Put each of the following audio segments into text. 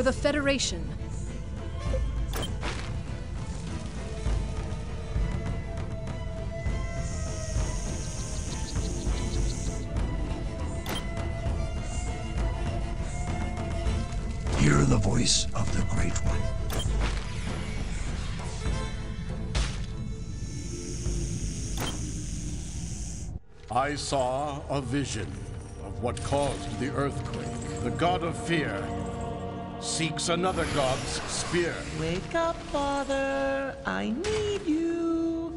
For the Federation. Hear the voice of the Great One. I saw a vision of what caused the earthquake. The god of fear seeks another god's spear. Wake up, Father. I need you.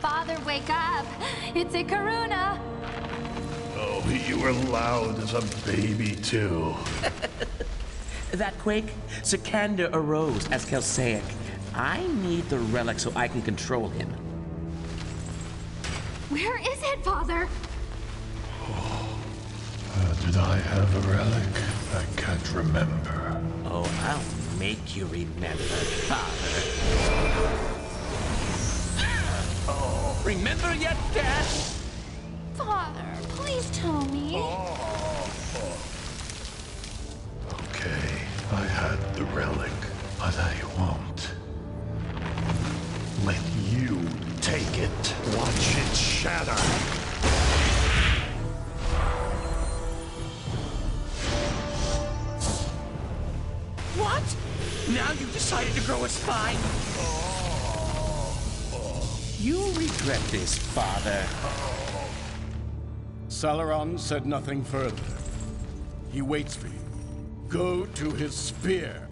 Father, wake up! It's a Karuna! Oh, you were loud as a baby, too. That quake, Sikander arose as Kelsaik. I need the relic so I can control him. Where is it, Father? Uh, did I have a relic? I can't remember. Oh, I'll make you remember, Father. Oh, remember yet, Dad? Father, please tell me. Oh, oh. Okay, I had the relic, but I won't. Let you take it. Watch it shatter. Regret this, Father. Salaron said nothing further. He waits for you. Go to his spear.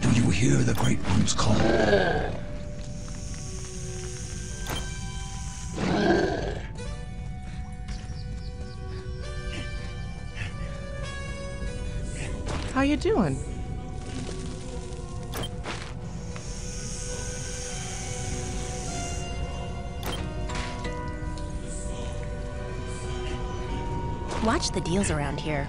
Do you hear the Great One's call? How you doing? Watch the deals around here.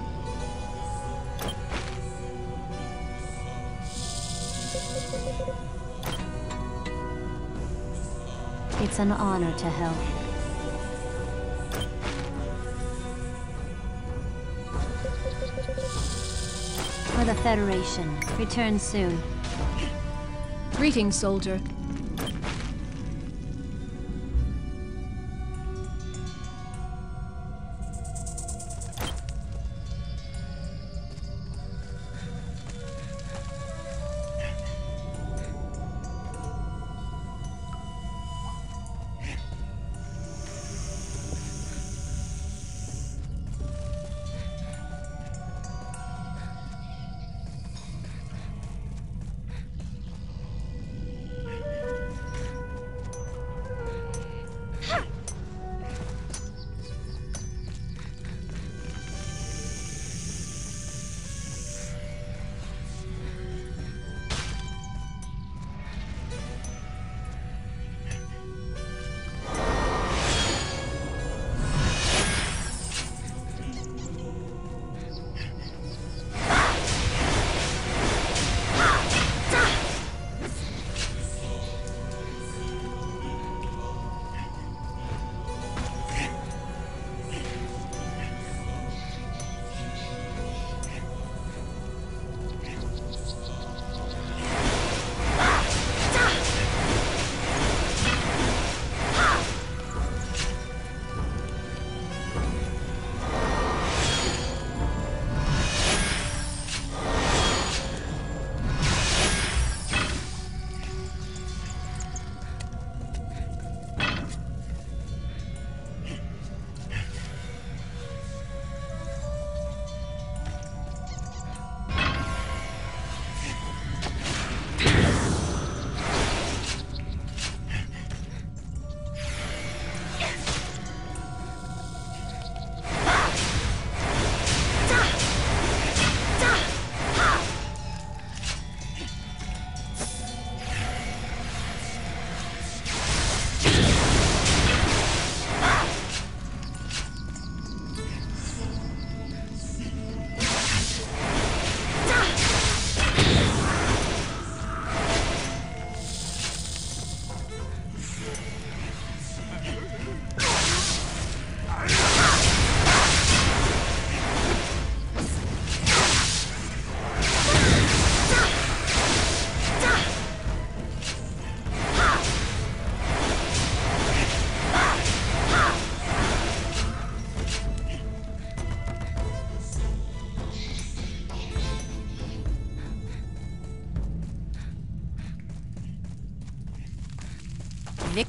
It's an honor to help. For the Federation. Return soon. Greetings, soldier.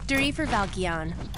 Victory for Valkyon.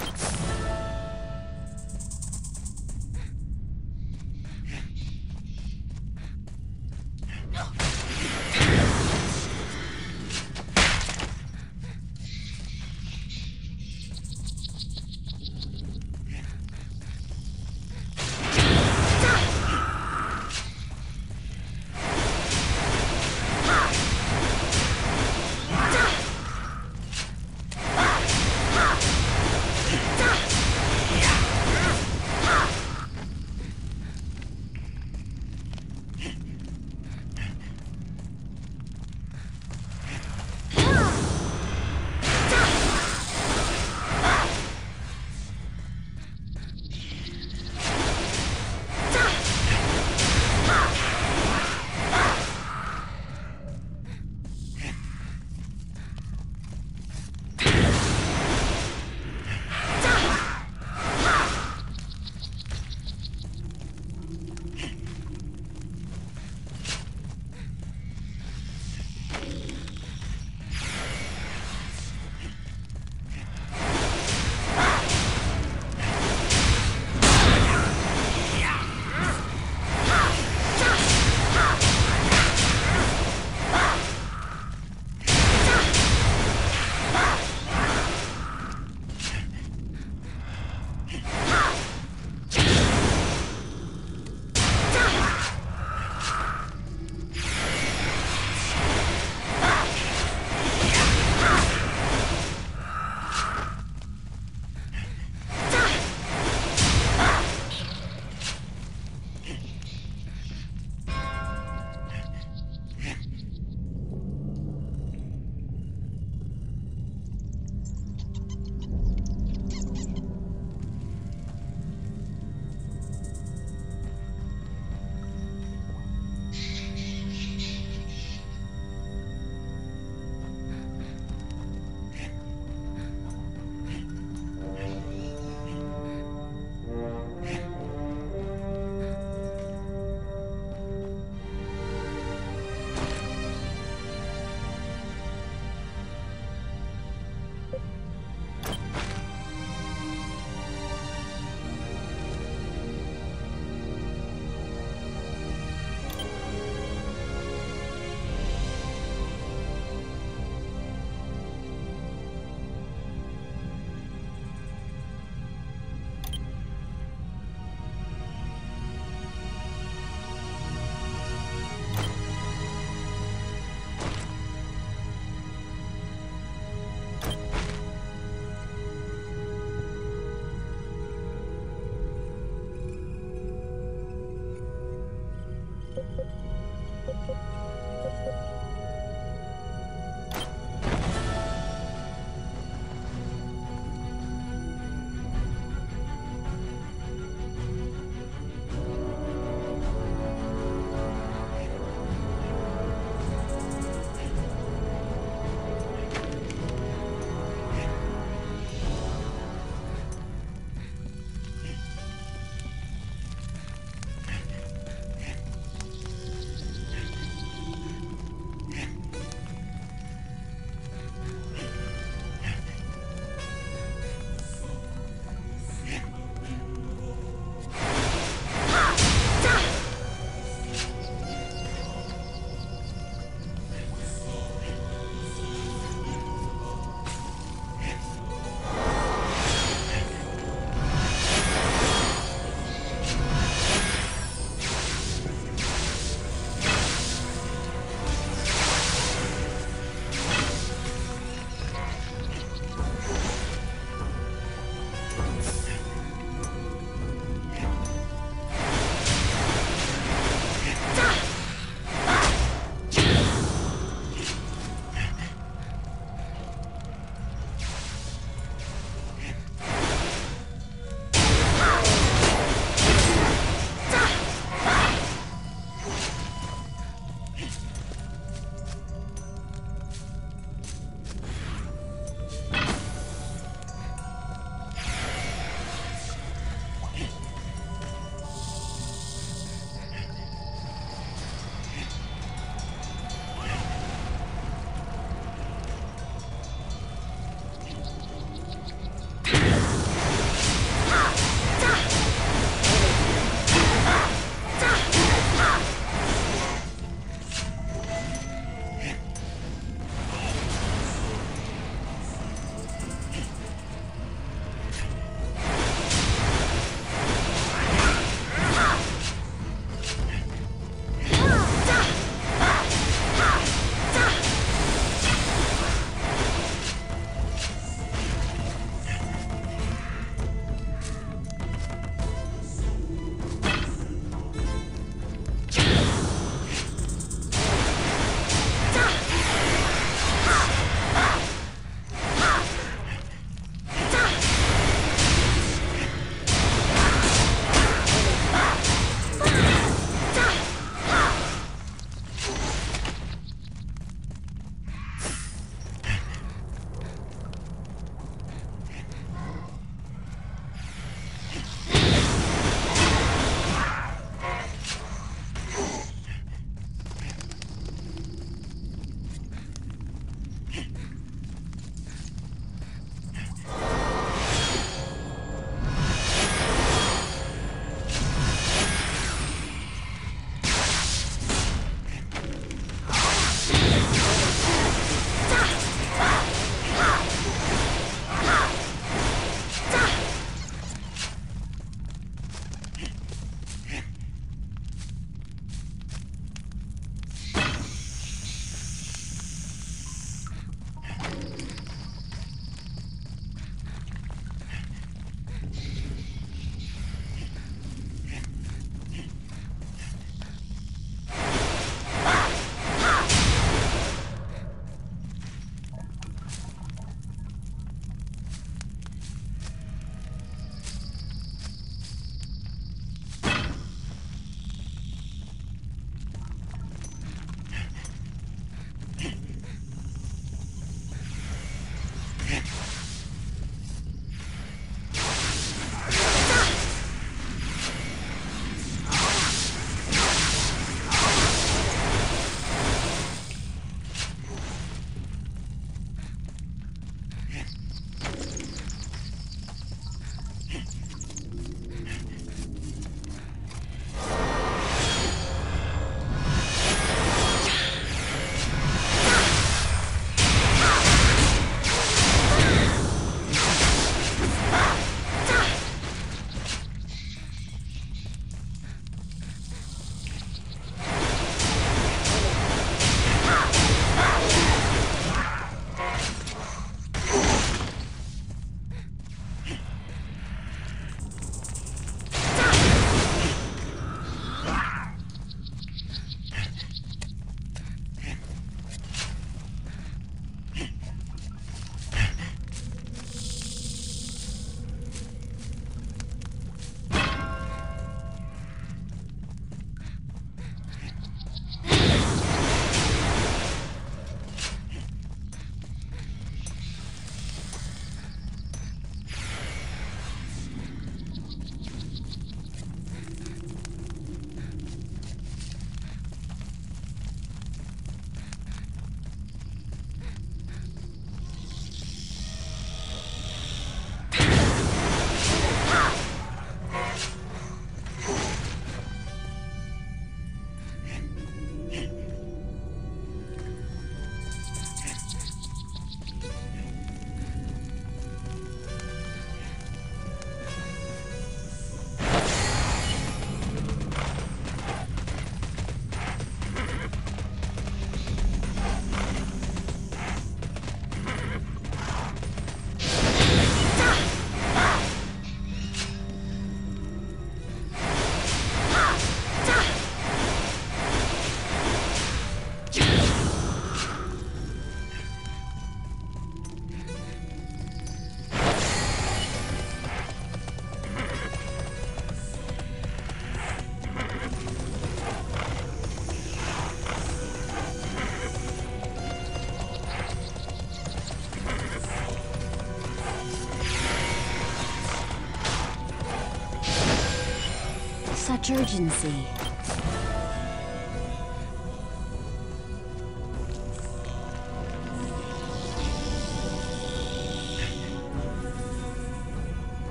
Urgency.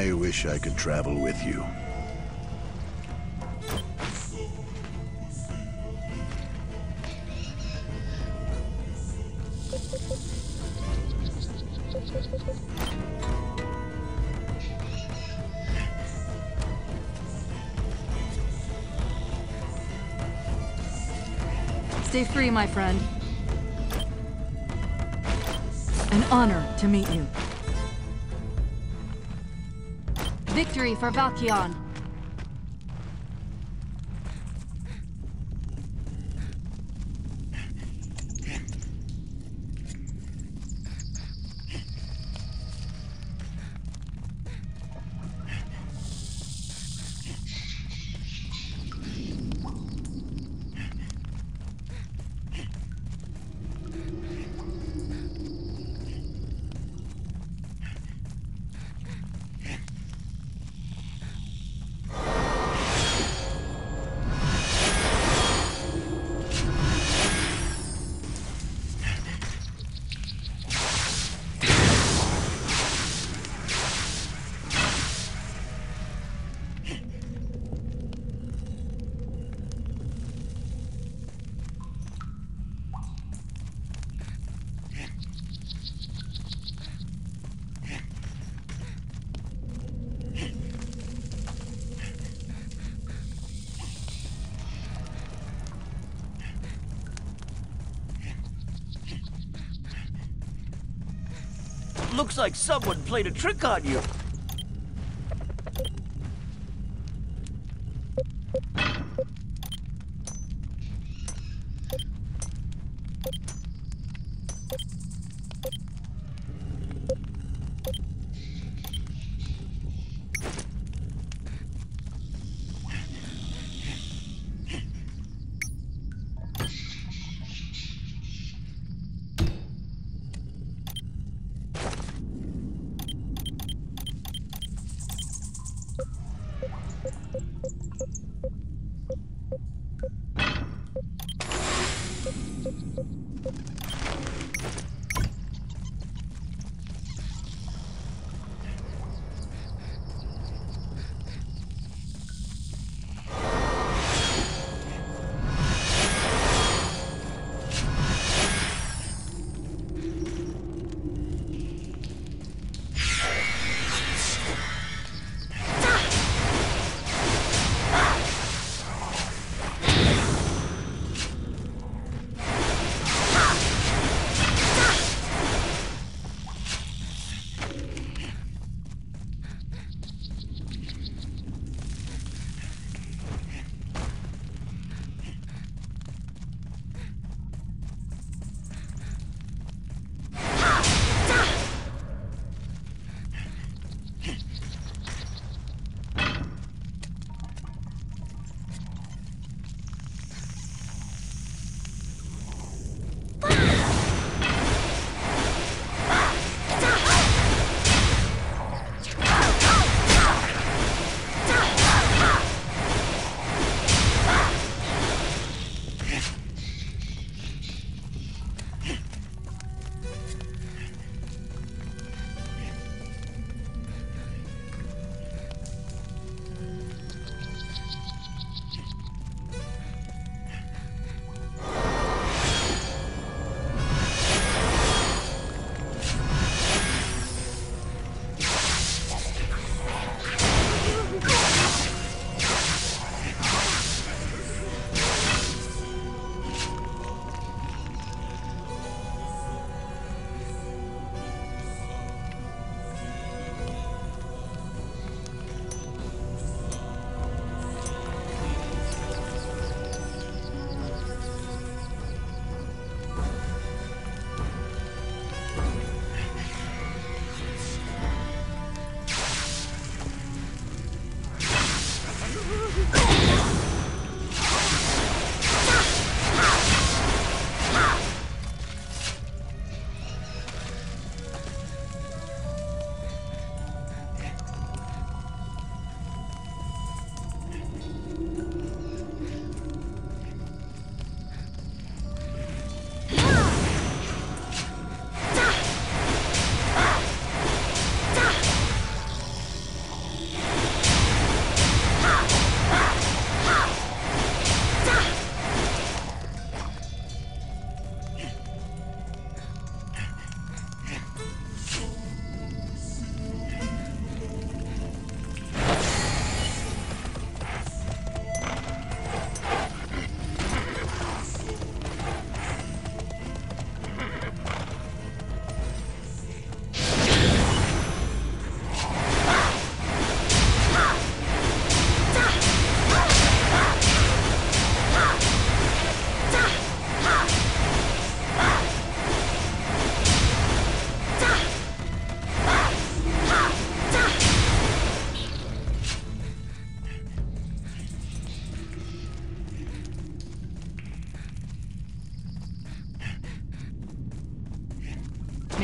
I wish I could travel with you. Stay free, my friend. An honor to meet you. Victory for Valkyon. Looks like someone played a trick on you.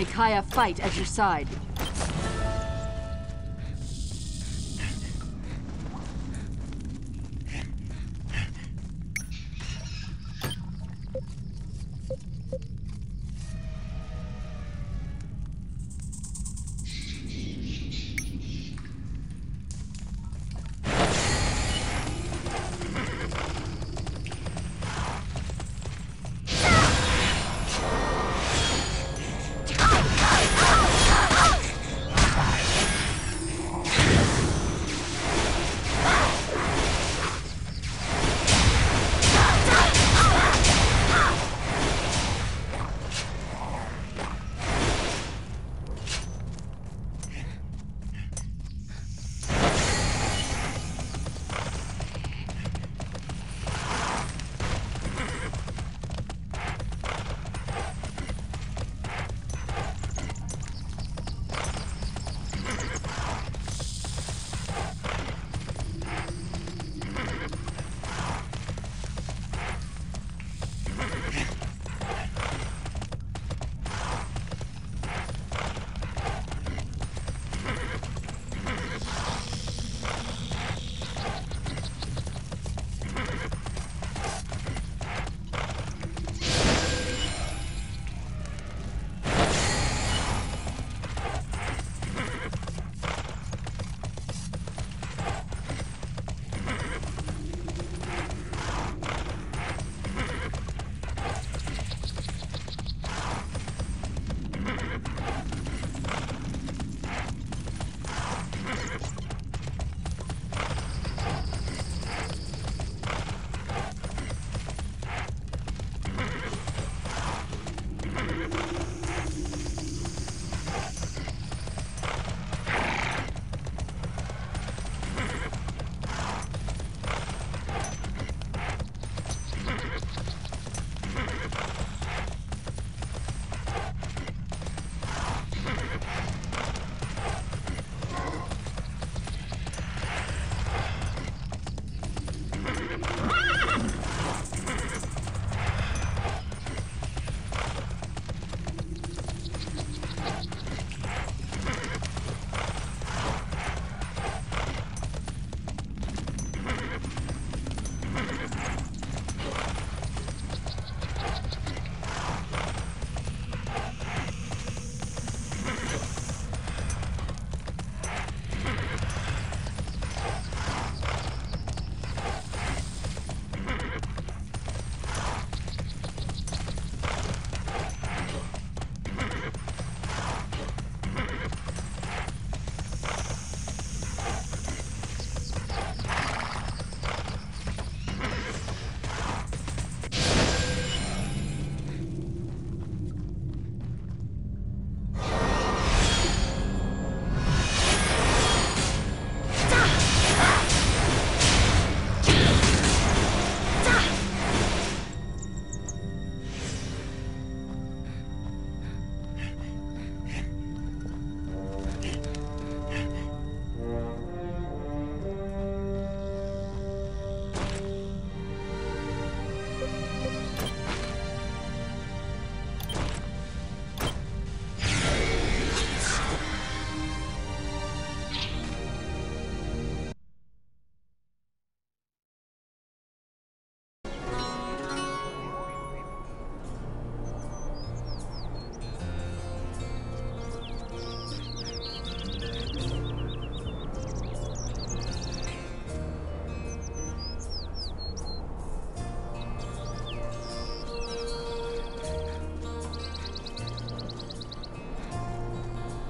Kaia fight at your side.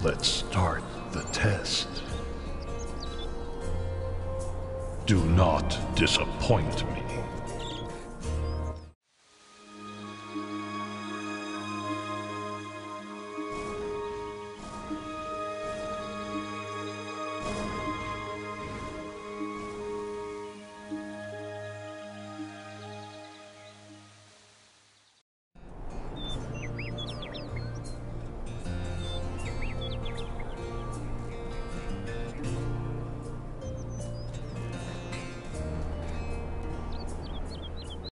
Let's start the test. Do not disappoint me.